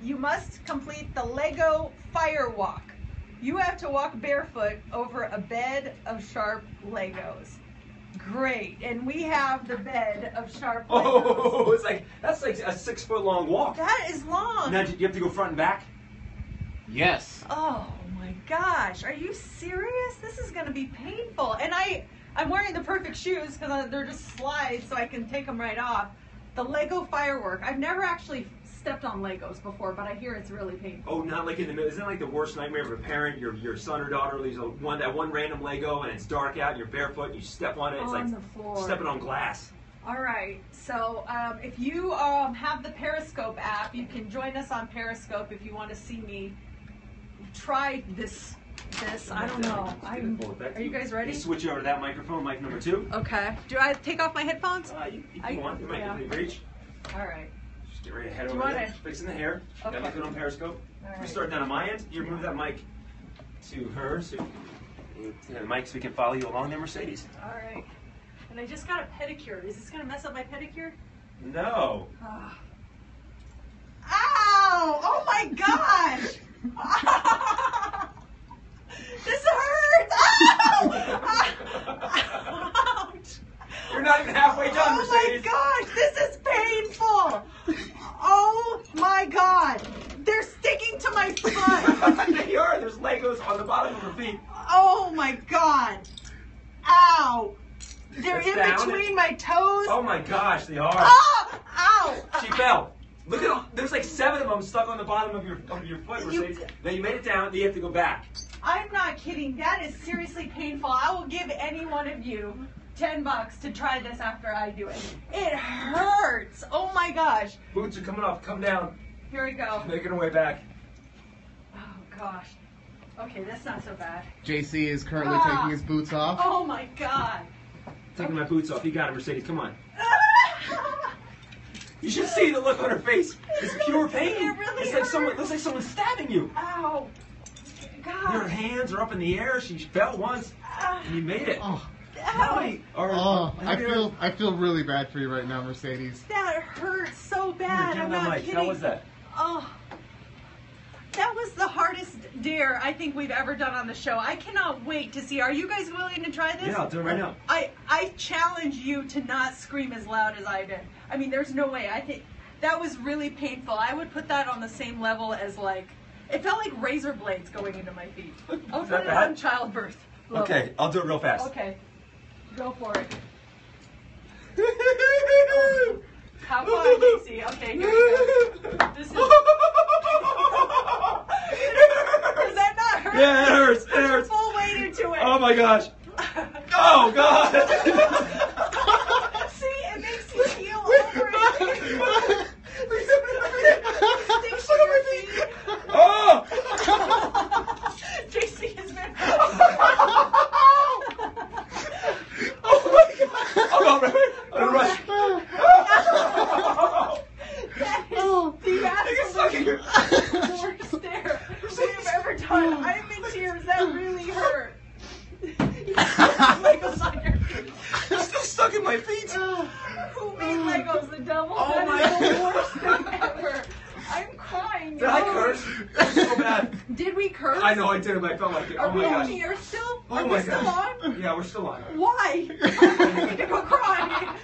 you must complete the Lego Fire Walk. You have to walk barefoot over a bed of sharp Legos. Great, and we have the bed of sharp oh, Legos. Oh, it's like that's like a six foot long walk. That is long. Now do you have to go front and back. Yes. Oh my gosh, are you serious? This is gonna be painful. And I, I'm wearing the perfect shoes because uh, they're just slides, so I can take them right off. The Lego firework. I've never actually stepped on Legos before, but I hear it's really painful. Oh, not like in the middle. Isn't that like the worst nightmare of a parent? Your your son or daughter leaves a one that one random Lego and it's dark out and you're barefoot and you step on it. It's On like the floor. stepping on glass. All right. So um, if you um, have the Periscope app, you can join us on Periscope if you want to see me try this. This I don't know. I'm, are you guys ready? You switch over to that microphone, mic number two. Okay. Do I take off my headphones? Uh, you, if I- you want, you might yeah. reach. All right. Get ready to head Do over there. Fixing the hair. Okay. Got on Periscope. All We start down on my end. You move that mic to her so yeah, the mic so we can follow you along there, Mercedes. All right. And I just got a pedicure. Is this gonna mess up my pedicure? No. Ah. Ow! Oh my gosh! this hurts! Ow! Ouch! You're not even halfway done, Oh my Mercedes. gosh, this is painful! Oh my god! They're sticking to my foot! they are. There's Legos on the bottom of her feet. Oh my god! Ow! They're in down. between my toes! Oh my gosh, they are. Ah! Ow! She fell. Look at all, there's like seven of them stuck on the bottom of your of your foot, You- Now you made it down. You have to go back. I'm not kidding. That is seriously painful. I will give any one of you 10 bucks to try this after I do it. It hurts. Oh my gosh. Boots are coming off. Come down. Here we go. Making her way back. Oh gosh. Okay, that's not so bad. JC is currently Ah. taking his boots off. Oh my god. Taking my boots off. You got it, Mercedes. Come on. You should see the look on her face. It's pure pain. It really it's like someone looks like someone's stabbing you. Ow. Her God. hands are up in the air. She fell once, Ah, and you made it. Oh, Ow. Or- oh, I feel I feel really bad for you right now, Mercedes. That hurts so bad. I'm not mic. kidding. How was that? Oh. The hardest dare I think we've ever done on the show. I cannot wait to see. Are you guys willing to try this? Yeah, I'll do it right now. I I challenge you to not scream as loud as I did. I mean, there's no way. I think that was really painful. I would put that on the same level as like it felt like razor blades going into my feet. I Is put on childbirth. level. Okay, I'll do it real fast. Okay. Go for it. How far, Casey? Okay, here you go. This is. Does that not hurt? Yeah, it hurts. It Put your hurts. Oh my gosh. Oh god. See, it makes you feel over it. Sticks to your feet. oh. JC has been. Oh my god. Oh no, I'm rush. That is Oh. the It's stuck in your- absolute worst stare we've ever done. I'm in tears. That really hurt. Legos on your feet. It's still stuck in my feet. Who made Legos? The devil? Oh That my is the worst thing ever. I'm crying. Did I y'all. curse? Was so bad. Did we curse? I know I did, but I felt like it. Are Oh we my on gosh. the still? Oh Are my we still on? Yeah, we're still on. Why? I need to go cry.